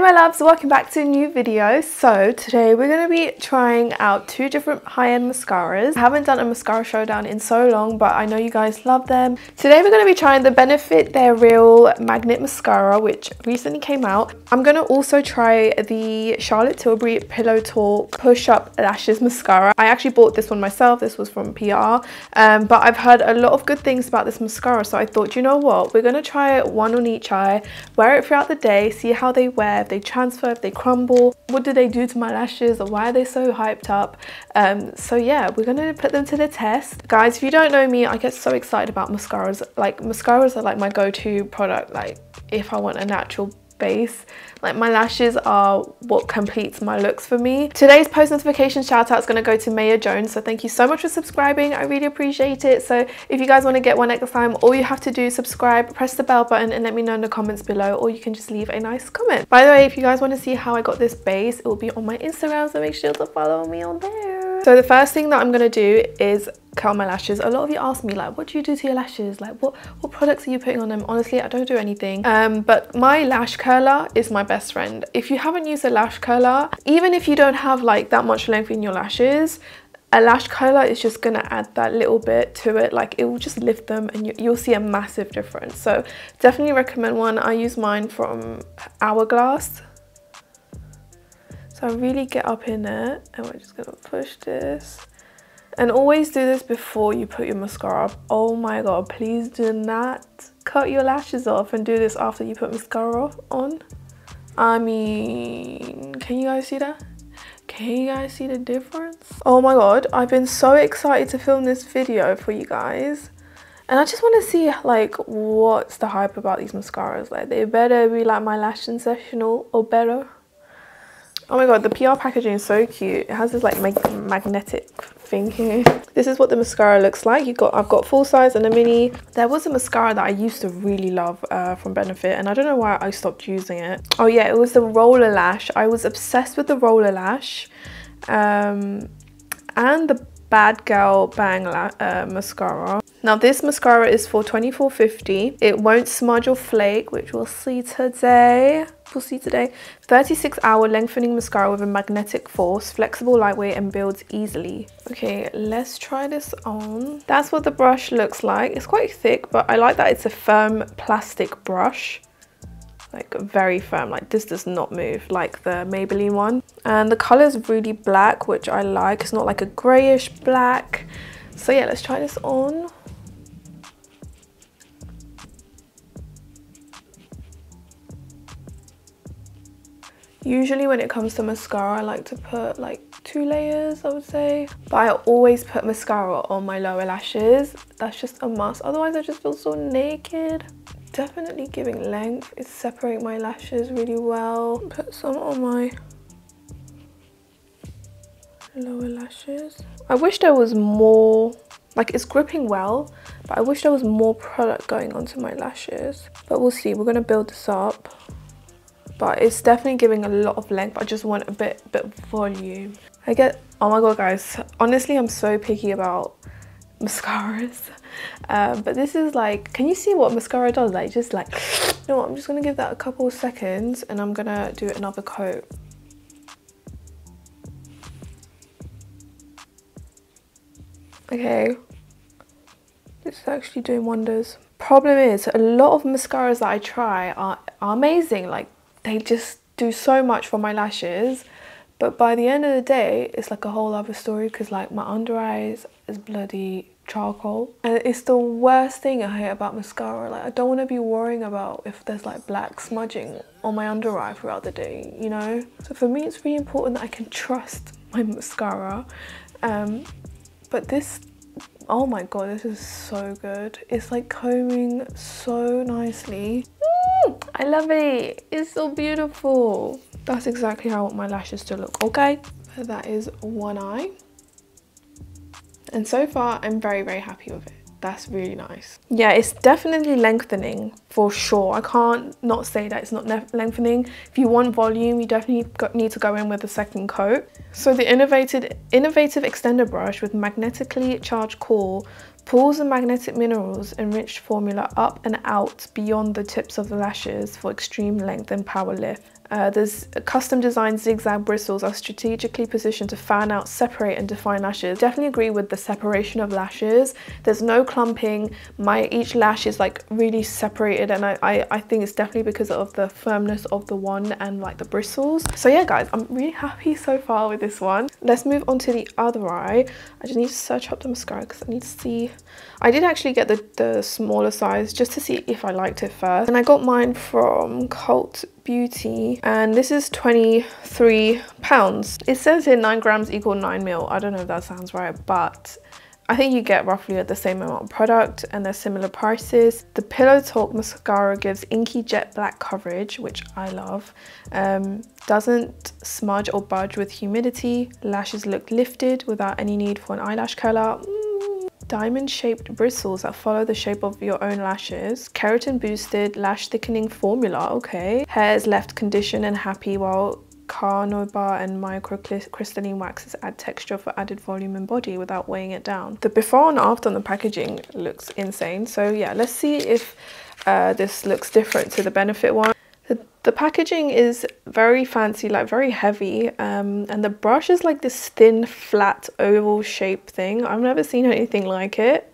Hi my loves, welcome back to a new video. So today we're going to be trying out two different high-end mascaras. I haven't done a mascara showdown in so long, but I know you guys love them. Today we're going to be trying the Benefit They're Real Magnet Mascara, which recently came out. I'm going to also try the Charlotte Tilbury Pillow Talk Push Up Lashes Mascara. I actually bought this one myself. This was from PR, um, but I've heard a lot of good things about this mascara. So I thought, you know what, we're going to try one on each eye, wear it throughout the day, see how they wear, they transfer, if they crumble, what do they do to my lashes or why are they so hyped up? Um, so yeah, we're gonna put them to the test. Guys, if you don't know me, I get so excited about mascaras. Like mascaras are like my go-to product, like if I want a natural base. Like my lashes are what completes my looks for me. Today's post notification shout out is going to go to Maya Jones. So thank you so much for subscribing. I really appreciate it. So if you guys want to get one next time, all you have to do is subscribe, press the bell button and let me know in the comments below or you can just leave a nice comment. By the way, if you guys want to see how I got this base, it will be on my Instagram. So make sure to follow me on there. So the first thing that I'm going to do is curl my lashes. A lot of you ask me like, what do you do to your lashes? Like what, what products are you putting on them? Honestly, I don't do anything. Um, but my lash curler is my best friend. If you haven't used a lash curler, even if you don't have like that much length in your lashes, a lash curler is just gonna add that little bit to it like it will just lift them and you, will see a massive difference so definitely recommend one i use mine from hourglass so i really get up in it and we're just gonna push this and always do this before you put your mascara up. Oh my god, please do not cut your lashes off and do this after you put mascara on. I mean, can you guys see that? Can you guys see the difference? Oh my god, I've been so excited to film this video for you guys. And I just want to see like what's the hype about these mascaras. Like they better be like my lash sensational or better. Oh my god, the PR packaging is so cute. It has this like mag magnetic thing here. This is what the mascara looks like. You got I've got full size and a mini. There was a mascara that I used to really love uh, from Benefit and I don't know why I stopped using it. Oh yeah, it was the Roller Lash. I was obsessed with the Roller Lash um, and the Bad Girl Bang uh, mascara. Now this mascara is for 24.50. It won't smudge or flake, which we'll see today. We'll see today. 36 hour lengthening mascara with a magnetic force, flexible, lightweight, and builds easily. Okay, let's try this on. That's what the brush looks like. It's quite thick, but I like that it's a firm plastic brush like very firm like this does not move like the Maybelline one and the color is really black which I like it's not like a grayish black so yeah let's try this on Usually when it comes to mascara, I like to put like two layers, I would say. But I always put mascara on my lower lashes. That's just a must. Otherwise, I just feel so naked. Definitely giving length. It separating my lashes really well. Put some on my lower lashes. I wish there was more, like it's gripping well, but I wish there was more product going onto my lashes. But we'll see, we're gonna build this up but it's definitely giving a lot of length i just want a bit bit of volume. I get oh my god guys honestly i'm so picky about mascaras. Um, but this is like can you see what mascara does? Like just like you know what i'm just gonna give that a couple of seconds and i'm gonna do another coat. Okay. Is actually doing wonders. Problem is a lot of mascaras that i try are, are amazing like they just do so much for my lashes. But by the end of the day it's like a whole other story because like my under eyes is bloody charcoal. And it's the worst thing I hate about mascara. Like I don't want to be worrying about if there's like black smudging on my under eye throughout the day you know? So for me it's really important that I can trust my mascara. Um, but this oh my god this is so good. It's like combing so nicely Mm, I love it. It's so beautiful. That's exactly how I want my lashes to look, okay? That is one eye. And so far, I'm very, very happy with it. That's really nice. Yeah, it's definitely lengthening for sure. I can't not say that it's not lengthening. If you want volume, you definitely need to go in with a second coat. So the innovative, innovative extender brush with magnetically charged core pulls the magnetic minerals enriched formula up and out beyond the tips of the lashes for extreme length and power lift. Uh, there's custom designed zigzag bristles are strategically positioned to fan out, separate and define lashes. Definitely agree with the separation of lashes. There's no clumping. My each lash is like really separated and I, I, I think it's definitely because of the firmness of the wand and like the bristles. So yeah guys, I'm really happy so far with this one. Let's move on to the other eye. I just need to search up the mascara because I need to see. I did actually get the, the smaller size just to see if I liked it first. And I got mine from Cult Beauty and this is 23 pounds. It says here 9 grams equal 9 mil. I don't know if that sounds right, but I think you get roughly the same amount of product and they're similar prices. The Pillow Talk mascara gives inky jet black coverage, which I love. Um, doesn't smudge or budge with humidity. Lashes look lifted without any need for an eyelash curler. Mm. Diamond shaped bristles that follow the shape of your own lashes. Keratin boosted lash thickening formula, okay. Hairs left conditioned and happy while carnauba and microcrystalline waxes add texture for added volume and body without weighing it down. The before and after on the packaging looks insane. So yeah, let's see if uh, this looks different to the Benefit one. The, packaging is very fancy, like very heavy, um, and the brush is like this thin, flat, oval shape thing. I've never seen anything like it.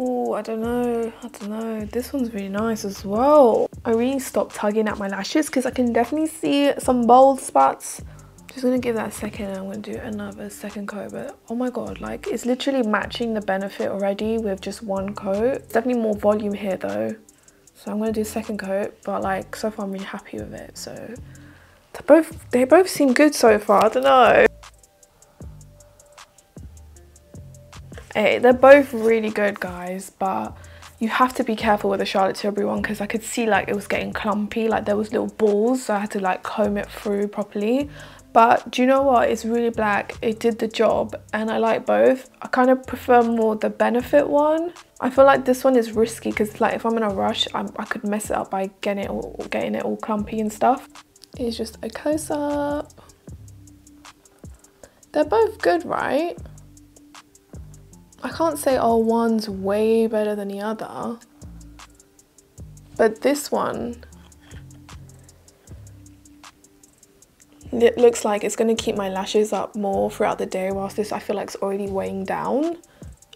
Oh, I don't know. I don't know. This one's really nice as well. I really stopped tugging at my lashes because I can definitely see some bold spots. Just gonna give that a second and I'm gonna do another second coat. But oh my god, like it's literally matching the benefit already with just one coat. it's Definitely more volume here though. So I'm gonna do second coat, but like so far I'm really happy with it. So they both they both seem good so far. I don't know. Hey, they're both really good guys, but you have to be careful with the Charlotte Tilbury one because I could see like it was getting clumpy, like there was little balls, so I had to like comb it through properly. But do you know what? It's really black. It did the job and I like both. I kind of prefer more the Benefit one. I feel like this one is risky because like if I'm in a rush, I'm, i could mess it up by getting it, all, getting it all clumpy and stuff. It's just a close-up. They're both good, right? I can't say, oh, one's way better than the other. But this one, it looks like it's going to keep my lashes up more throughout the day whilst this I feel like it's already weighing down.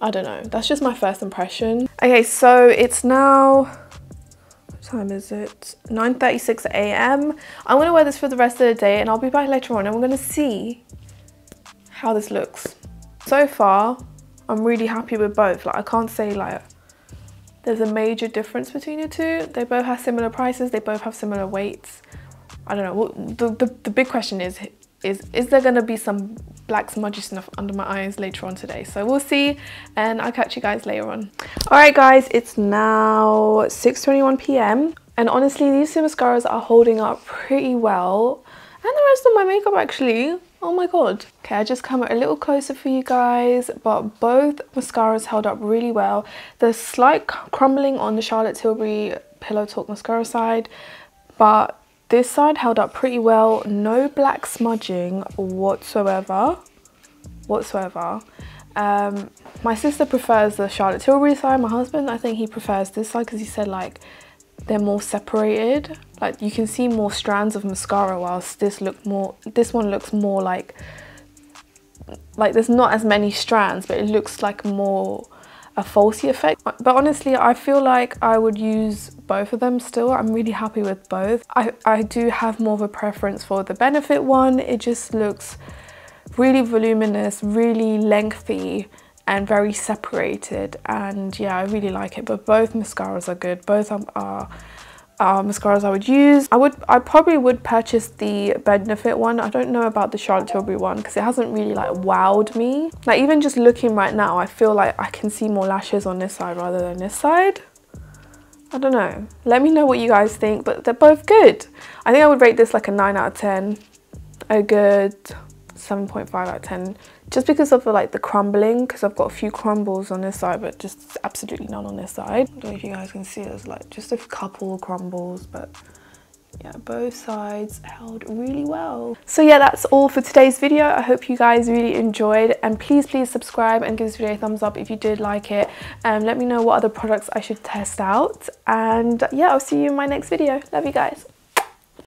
I don't know. That's just my first impression. Okay, so it's now, what time is it? 9.36 a.m. I'm going to wear this for the rest of the day and I'll be back later on and we're going to see how this looks. So far, I'm really happy with both. Like I can't say like there's a major difference between the two. They both have similar prices. They both have similar weights. I don't know. The, the, the big question is, is, is there going to be some black smudgy stuff under my eyes later on today? So we'll see and I'll catch you guys later on. All right, guys, it's now 6.21 p.m. And honestly, these two mascaras are holding up pretty well. And the rest of my makeup actually Oh my god. Okay, I just come a little closer for you guys, but both mascaras held up really well. There's slight crumbling on the Charlotte Tilbury Pillow Talk mascara side, but this side held up pretty well. No black smudging whatsoever. Whatsoever. Um, my sister prefers the Charlotte Tilbury side. My husband, I think he prefers this side because he said like they're more separated like you can see more strands of mascara whilst this look more this one looks more like like there's not as many strands but it looks like more a falsy effect but honestly I feel like I would use both of them still I'm really happy with both I, I do have more of a preference for the benefit one it just looks really voluminous really lengthy and very separated and yeah I really like it but both mascaras are good both are, mascaras I would use. I would, I probably would purchase the Benefit one. I don't know about the Charlotte Tilbury one because it hasn't really like wowed me. Like even just looking right now, I feel like I can see more lashes on this side rather than this side. I don't know. Let me know what you guys think, but they're both good. I think I would rate this like a 9 out of 10. A good 7.5 out of 10 just because of the, like the crumbling because I've got a few crumbles on this side but just absolutely none on this side. I don't know if you guys can see there's like just a couple crumbles but yeah both sides held really well. So yeah that's all for today's video. I hope you guys really enjoyed and please please subscribe and give this video a thumbs up if you did like it. And let me know what other products i should test out and yeah i'll see you in my next video. Love you guys